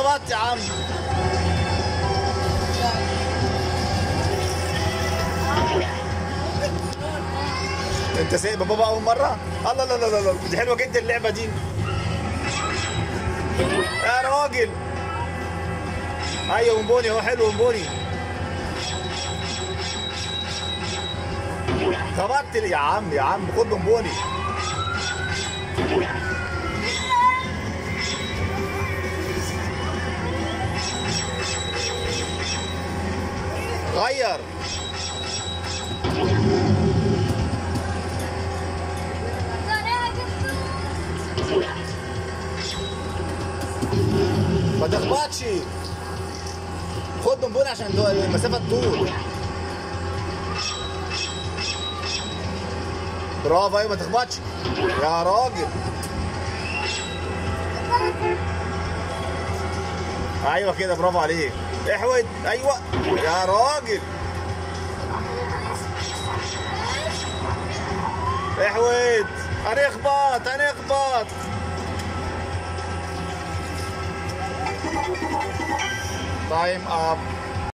خبطت يا عم انت سايق بابا أول مرة؟ الله لا لا لا دي حلوة جدا اللعبة دي. يا راجل. أيوه بونبوني هو حلو بونبوني خبطت يا عم يا عم خد بونبوني غير. ما تخبطش خد بونبوني عشان المسافه تطول برافو أيوه ما تخبطش يا راجل. أيوه كده برافو عليك. احود أيوه. يا راجل. احود هنخبط هنخبط time up